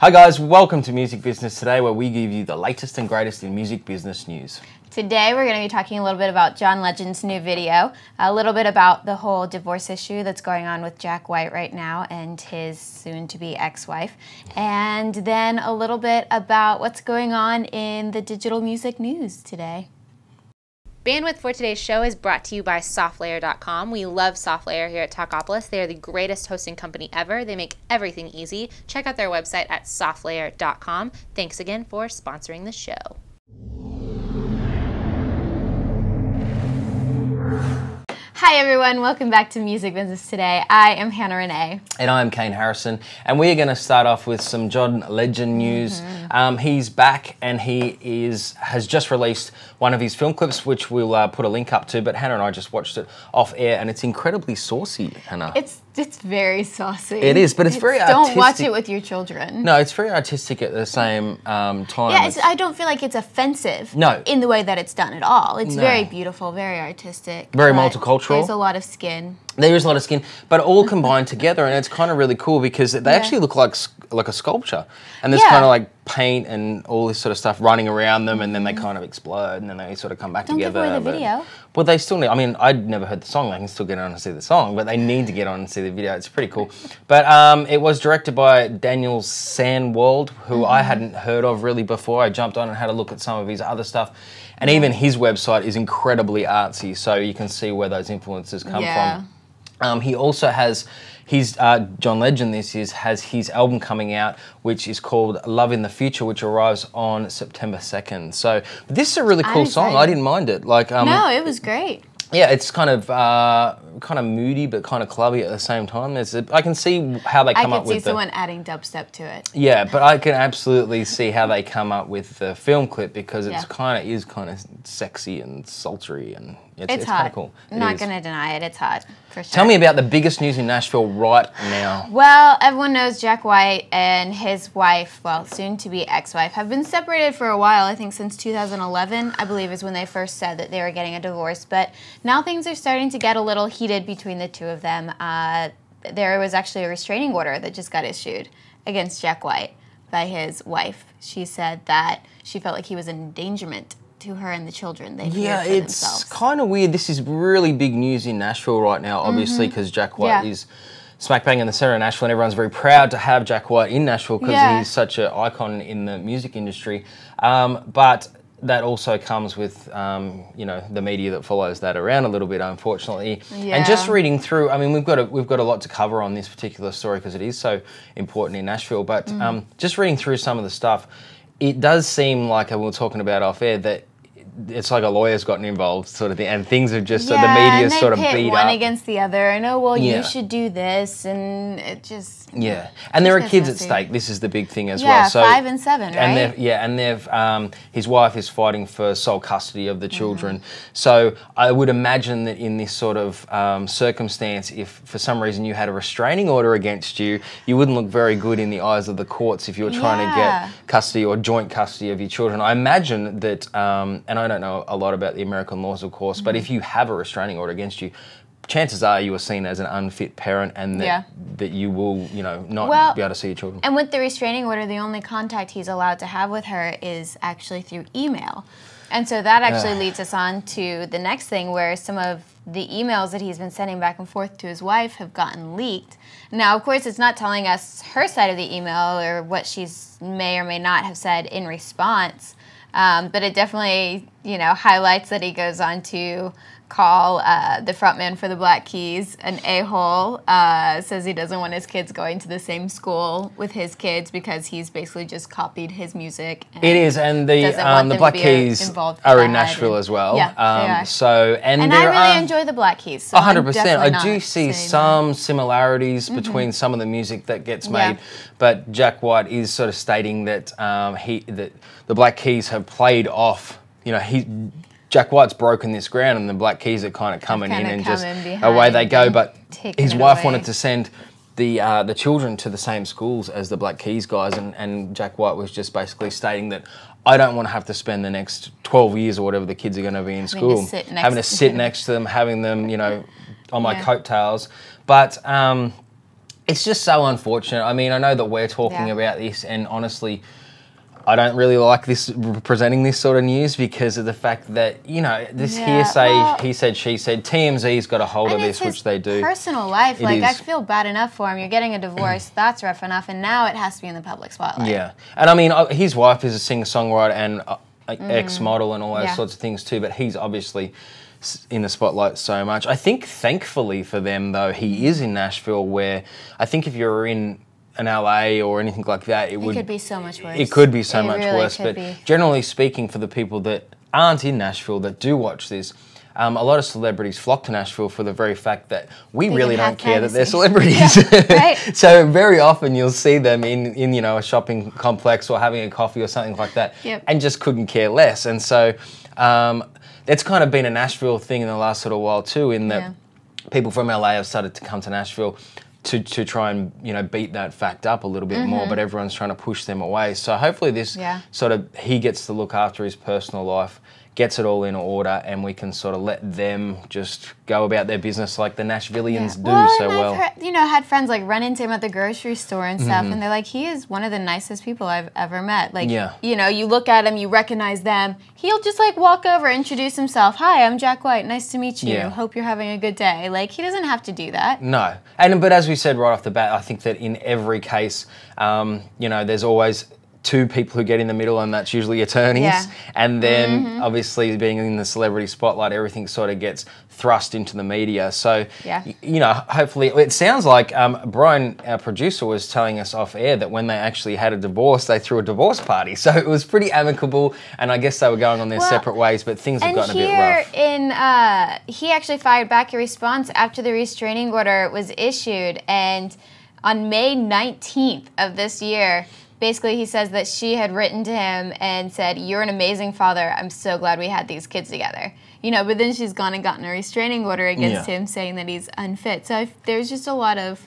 Hi guys, welcome to Music Business Today, where we give you the latest and greatest in music business news. Today, we're going to be talking a little bit about John Legend's new video, a little bit about the whole divorce issue that's going on with Jack White right now and his soon to be ex wife, and then a little bit about what's going on in the digital music news today. Bandwidth for today's show is brought to you by SoftLayer.com. We love SoftLayer here at Talkapolis. They are the greatest hosting company ever. They make everything easy. Check out their website at SoftLayer.com. Thanks again for sponsoring the show. Hi everyone, welcome back to Music Business Today. I am Hannah Renee. And I'm Kane Harrison, and we are going to start off with some John Legend news. Mm-hmm. Um, he's back, and he is has just released one of his film clips, which we'll uh, put a link up to. But Hannah and I just watched it off air, and it's incredibly saucy, Hannah. It's it's very saucy. It is, but it's, it's very Don't watch it with your children. No, it's very artistic at the same um, time. Yeah, I don't feel like it's offensive. No. In the way that it's done at all. It's no. very beautiful, very artistic. Very multicultural. There's a lot of skin. There is a lot of skin, but all combined together, and it's kind of really cool because they yeah. actually look like like a sculpture, and there's yeah. kind of like paint and all this sort of stuff running around them, and then they kind of explode, and then they sort of come back Don't together. Give away the video. Well, they still need. I mean, I'd never heard the song. They can still get on and see the song, but they need to get on and see the video. It's pretty cool. But um, it was directed by Daniel Sannwald, who mm-hmm. I hadn't heard of really before. I jumped on and had a look at some of his other stuff, and even his website is incredibly artsy, so you can see where those influences come yeah. from. Um, he also has his uh, John Legend. This is has his album coming out, which is called Love in the Future, which arrives on September second. So this is a really cool song. I didn't mind it. Like um, no, it was great yeah, it's kind of uh, kind of moody but kind of clubby at the same time. There's a, I can see how they come up with. I can see someone adding dubstep to it. Yeah, but I can absolutely see how they come up with the film clip because it's yeah. kind of is kind of sexy and sultry and it's, it's, it's hot. cool. I'm not going to deny it. It's hot for sure. Tell me about the biggest news in Nashville right now. Well, everyone knows Jack White and his wife, well, soon to be ex-wife, have been separated for a while. I think since 2011, I believe, is when they first said that they were getting a divorce. But now things are starting to get a little heated between the two of them. Uh, there was actually a restraining order that just got issued against Jack White by his wife. She said that she felt like he was an endangerment to her and the children. They yeah, it's kind of weird. This is really big news in Nashville right now, obviously, because mm-hmm. Jack White yeah. is smack bang in the center of Nashville, and everyone's very proud to have Jack White in Nashville because yeah. he's such an icon in the music industry. Um, but that also comes with um, you know the media that follows that around a little bit, unfortunately. Yeah. And just reading through, I mean, we've got a, we've got a lot to cover on this particular story because it is so important in Nashville. But mm. um, just reading through some of the stuff, it does seem like, and we were talking about off air, that it's like a lawyer's gotten involved, sort of thing, and things have just yeah, the media sort of beat one up. against the other. I know. Well, yeah. you should do this, and it just yeah. And there are kids messy. at stake. This is the big thing as yeah, well. So five and seven, right? And yeah, and they've um, his wife is fighting for sole custody of the children. Mm. So I would imagine that in this sort of um, circumstance, if for some reason you had a restraining order against you, you wouldn't look very good in the eyes of the courts if you were trying to get custody or joint custody of your children. I imagine that, um, and I I don't know a lot about the American laws, of course, mm-hmm. but if you have a restraining order against you, chances are you are seen as an unfit parent and that, yeah. that you will, you know, not well, be able to see your children. And with the restraining order, the only contact he's allowed to have with her is actually through email. And so that actually uh. leads us on to the next thing where some of the emails that he's been sending back and forth to his wife have gotten leaked. Now, of course, it's not telling us her side of the email or what she's may or may not have said in response. Um, but it definitely, you know, highlights that he goes on to call uh, the frontman for the Black Keys an a-hole. Uh, says he doesn't want his kids going to the same school with his kids because he's basically just copied his music. it is, and the um, the Black Keys are in Nashville as well. Yeah, um. So and, and I really are, enjoy the Black Keys. So 100%. I do see some similarities mm-hmm. between some of the music that gets made, yeah. but Jack White is sort of stating that um, he that the Black Keys have played off. You know, he Jack White's broken this ground, and the Black Keys are kind of coming in and just away they go. But his wife away. wanted to send the uh, the children to the same schools as the Black Keys guys, and, and Jack White was just basically stating that I don't want to have to spend the next 12 years or whatever the kids are going to be in having school, to having to sit next to them, having them, you know, on my yeah. coattails. But um, it's just so unfortunate. I mean, I know that we're talking Yeah. about this, and honestly, I don't really like this presenting this sort of news because of the fact that you know this Yeah, hearsay, well- he said, she said. TMZ's got a hold of this, his which they do. Personal life, It like I feel bad enough for him. You're getting a divorce, that's rough enough, and now it has to be in the public spotlight. Yeah, and I mean, uh, his wife is a singer-songwriter and uh, ex-model and all those Mm. Yeah. sorts of things too. But he's obviously in the spotlight so much. I think, thankfully for them, though, he is in Nashville, where I think if you're in an LA or anything like that, it, It would could be so much worse. it could be so It much really worse. But be. generally speaking, for the people that aren't in Nashville that do watch this. Um, a lot of celebrities flock to Nashville for the very fact that we They really don't care that they're celebrities. right. So very often you'll see them in, in you know a shopping complex or having a coffee or something like that, Yep. and just couldn't care less. And so um, it's kind of been a Nashville thing in the last sort of while too, in that Yeah. people from LA have started to come to Nashville. To, to try and you know beat that fact up a little bit more, but everyone's trying to push them away. So hopefully this Mm-hmm. Yeah. sort of he gets to look after his personal life, gets it all in order, and we can sort of let them just go about their business like the Nashvillians do well, so well. Heard, you know, had friends like run into him at the grocery store and stuff, Mm-hmm. and they're like, he is one of the nicest people I've ever met. Like, Yeah. you know, you look at him, you recognize them. He'll just like walk over, introduce himself. Hi, I'm Jack White. Nice to meet you. Yeah. Hope you're having a good day. Like, he doesn't have to do that. No, and but as we said right off the bat, I think that in every case, um, you know, there's always two people who get in the middle, and that's usually attorneys. Yeah. Mm-hmm. And then obviously being in the celebrity spotlight, everything sort of gets thrust into the media. So Yeah. you know, hopefully, it sounds like um, Brian, our producer, was telling us off air that when they actually had a divorce, they threw a divorce party. So it was pretty amicable, and I guess they were going on their Well, separate ways. But things have gotten a bit here rough. in, uh, he actually fired back a response after the restraining order was issued, and on May 19th of this year, basically he says that she had written to him and said, "You're an amazing father. I'm so glad we had these kids together." You know, but then she's gone and gotten a restraining order against Yeah. him, saying that he's unfit. So there's just a lot of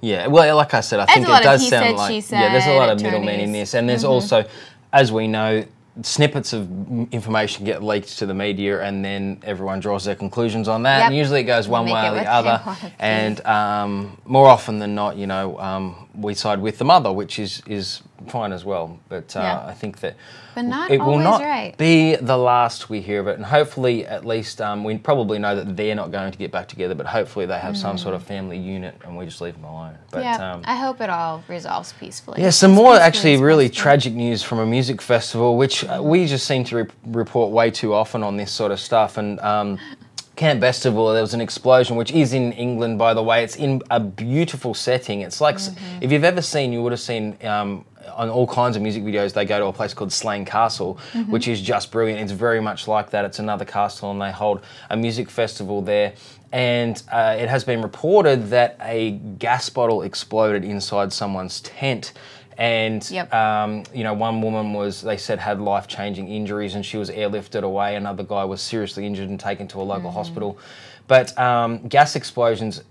Yeah, well, like I said, I think it does he sound said, like she yeah. There's a lot said, of middlemen in. This, and there's also, as we know, snippets of information get leaked to the media, and then everyone draws their conclusions on that. Yep. And usually it goes one Make way or the other. want it to be. And um, more often than not, you know, um, we side with the mother, which is is fine as well. But uh, Yeah. I think that it will not right. be the last we hear of it, and hopefully, at least um, we probably know that they're not going to get back together. But hopefully, they have some sort of family unit, and we just leave them alone. But Mm. yeah. um, I hope it all resolves peacefully. yeah, some more actually really tragic news from a music festival, which uh, we just seem to re- report way too often on this sort of stuff. And um, Camp Bestival, there was an explosion, which is in England, by the way. It's in a beautiful setting. It's like, Mm-hmm. if you've ever seen, you would have seen. Um, on all kinds of music videos, they go to a place called Slane Castle, Mm-hmm. which is just brilliant. It's very much like that. It's another castle, and they hold a music festival there. And uh, it has been reported that a gas bottle exploded inside someone's tent. And Yep. um, you know, one woman was they said had life changing injuries, and she was airlifted away. Another guy was seriously injured and taken to a local Mm. hospital. But um, gas explosions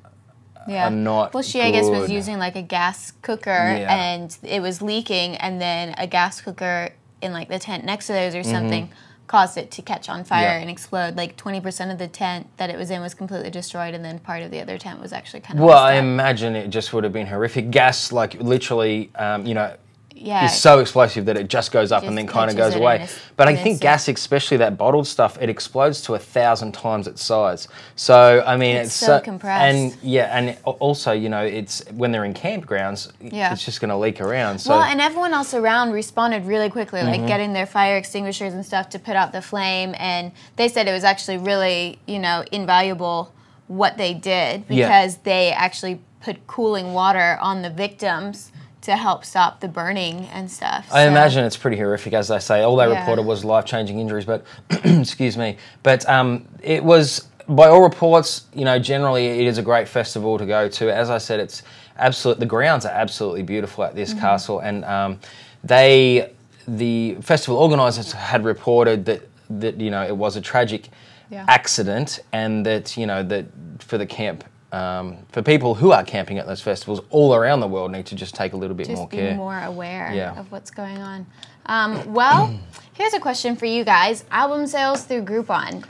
yeah. are not Well, she I guess was using like a gas cooker Yeah. and it was leaking, and then a gas cooker in like the tent next to those or Mm-hmm. something caused it to catch on fire Yeah. and explode. Like twenty percent of the tent that it was in was completely destroyed, and then part of the other tent was actually kind of Well, I imagine it just would have been horrific. Gas, like literally, um, you know, yeah. is so explosive that it just goes up Just and then kind of goes away. But I think gas, especially that bottled stuff, it explodes to a thousand times its size. So I mean, It's it's, so compressed. and yeah, and also you know, it's when they're in campgrounds, Yeah. it's just going to leak around. So well, and everyone else around responded really quickly, like mm-hmm. getting their fire extinguishers and stuff to put out the flame. And they said it was actually really, you know, invaluable what they did Yeah. because they actually put cooling water on the victims to help stop the burning and stuff. I imagine it's pretty horrific, as they say. All they Yeah. reported was life-changing injuries, but excuse me. But um, it was, by all reports, you know, generally it is a great festival to go to. As I said, it's absolute. The grounds are absolutely beautiful at this castle, and um, they, the festival organisers, had reported that that you know it was a tragic Yeah. accident, and that you know that for the camp. Um, for people who are camping at those festivals all around the world, need to just take a little bit just more be care. more aware Yeah. of what's going on. Um, well, here's a question for you guys: album sales through Groupon,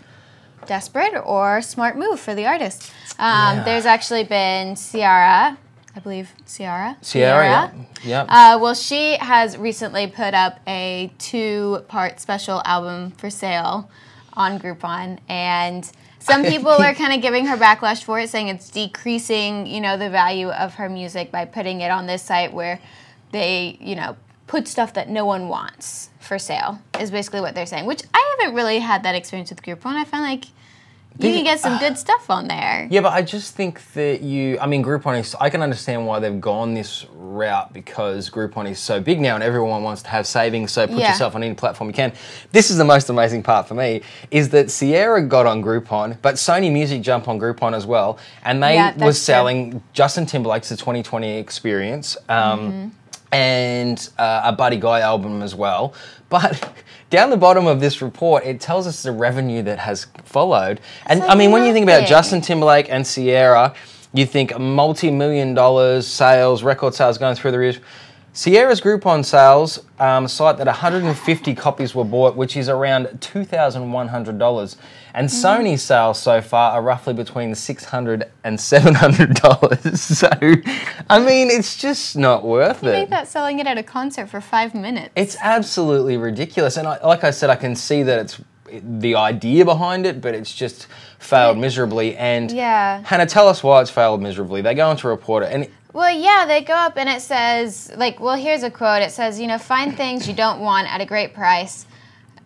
desperate or smart move for the artist? Um, Yeah. There's actually been Ciara, I believe Ciara. Ciara, yeah. yeah. Uh, well, she has recently put up a two-part special album for sale on Groupon, and some people are kind of giving her backlash for it, saying it's decreasing, you know, the value of her music by putting it on this site where they, you know, put stuff that no one wants for sale. Is basically what they're saying. Which I haven't really had that experience with Groupon. I find like you can get some good stuff on there. Yeah, but I just think that you, I mean, Groupon is, I can understand why they've gone this route because Groupon is so big now and everyone wants to have savings, so put yeah. yourself on any platform you can. This is the most amazing part for me, is that Ciara got on Groupon, but Sony Music jumped on Groupon as well, and they yeah, was selling true. Justin Timberlake's The 20/20 Experience. Um, mm-hmm and uh, a Buddy Guy album as well. But down the bottom of this report, it tells us the revenue that has followed. And I mean, when you think about Justin Timberlake and Ciara, you think multi-million dollars sales, record sales going through the roof. Ciara's Groupon sales um, cite that 150 copies were bought, which is around $2,100. And mm. Sony's sales so far are roughly between $600 and $700. so, I mean, it's just not worth it. think that selling it at a concert for five minutes. It's absolutely ridiculous. And I, like I said, I can see that it's the idea behind it, but it's just failed miserably. And yeah. Hannah, tell us why it's failed miserably. They go on to report it. and well, yeah, they go up and it says, like, well, here's a quote. It says, you know, find things you don't want at a great price.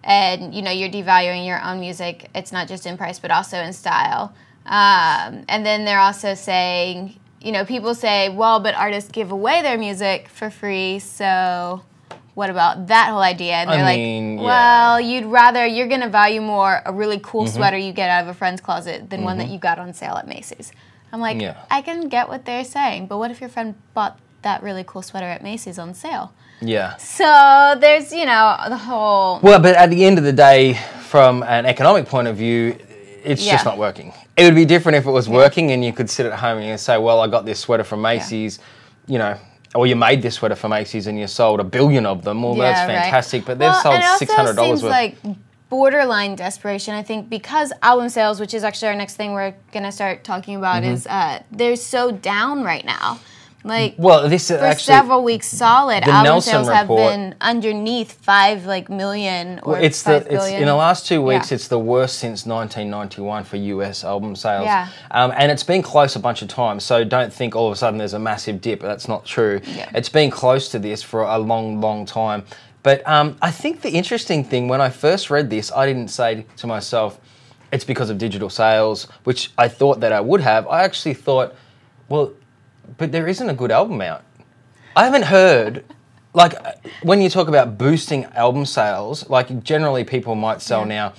And, you know, you're devaluing your own music. It's not just in price, but also in style. Um, and then they're also saying, you know, people say, well, but artists give away their music for free. So what about that whole idea? And they're I mean, like, well, yeah. you'd rather, you're going to value more a really cool mm-hmm. sweater you get out of a friend's closet than mm-hmm. one that mm-hmm. you got on sale at Macy's. I'm like, yeah. I can get what they're saying, but what if your friend bought that really cool sweater at Macy's on sale? Yeah. So there's, you know, the whole. Well, but at the end of the day, from an economic point of view, it's yeah. just not working. It would be different if it was yeah. working and you could sit at home and you say, well, I got this sweater from Macy's, you know, or you made this sweater for Macy's and you sold a billion of them. Well, that's fantastic, right. but they've well, sold six hundred dollars worth. Like borderline desperation. I think because album sales, which is actually our next thing we're gonna start talking about, mm-hmm. is uh, they're so down right now. Like well, this is for actually, several weeks solid. Album Nielsen sales report, have been underneath five like million or well, it's five the, it's, in the last two weeks. Yeah. It's the worst since 1991 for US album sales. Yeah. Um, and it's been close a bunch of times. So don't think all of a sudden there's a massive dip. That's not true. Yeah. It's been close to this for a long, long time. But um, I think the interesting thing when I first read this, I didn't say to myself, it's because of digital sales, which I thought that I would have. I actually thought, well, but there isn't a good album out. I haven't heard, like, when you talk about boosting album sales, like, generally people might sell yeah. now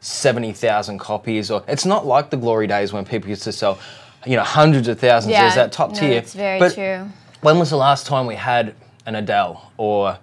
70,000 copies, or it's not like the glory days when people used to sell, you know, hundreds of thousands. Yeah, There's that top no, tier. It's very but true. When was the last time we had an Adele or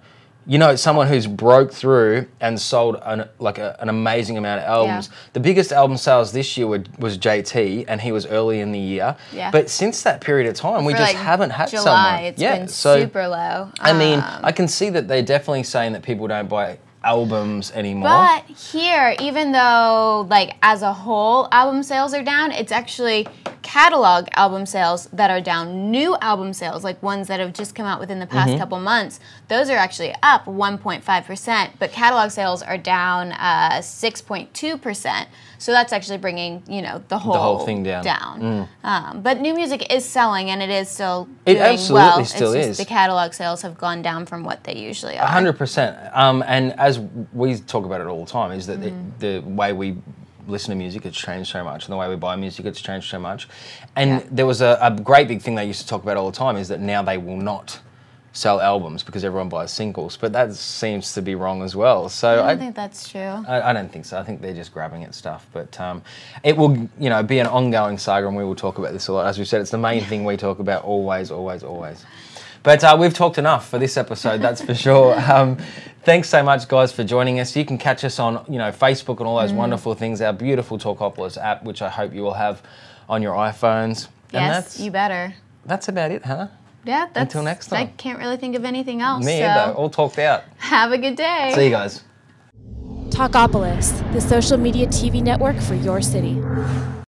you know, someone who's broke through and sold an, like a, an amazing amount of albums. Yeah. The biggest album sales this year were, was JT, and he was early in the year. Yeah. But since that period of time, we For just like haven't had July, someone. It's yeah, been so, super low. I mean, um, I can see that they're definitely saying that people don't buy albums anymore. But here, even though like as a whole album sales are down, it's actually catalog album sales that are down. New album sales, like ones that have just come out within the past mm-hmm. couple months, those are actually up 1.5%, but catalog sales are down uh, 6.2%. So that's actually bringing you know the whole, the whole thing down. down. Mm. Um, but new music is selling and it is still it absolutely well. still it's is. the catalog sales have gone down from what they usually are. hundred um, percent. And as we talk about it all the time, is that mm. the, the way we listen to music, it's changed so much, and the way we buy music, it's changed so much. And yeah. there was a, a, great big thing they used to talk about all the time is that now they will not sell albums because everyone buys singles, but that seems to be wrong as well. So I don't I, think that's true. I, I, don't think so. I think they're just grabbing at stuff, but um, it will, you know, be an ongoing saga, and we will talk about this a lot. As we said, it's the main thing we talk about always, always, always. But uh, we've talked enough for this episode, that's for sure. Um, thanks so much, guys, for joining us. You can catch us on, you know, Facebook and all those mm. wonderful things. Our beautiful Talkapolis app, which I hope you will have on your iPhones. Yes, you better. That's about it, huh? Yeah, that's until next time. I can't really think of anything else. Me so. either. All talked out. Have a good day. See you guys. Talkapolis, the social media TV network for your city.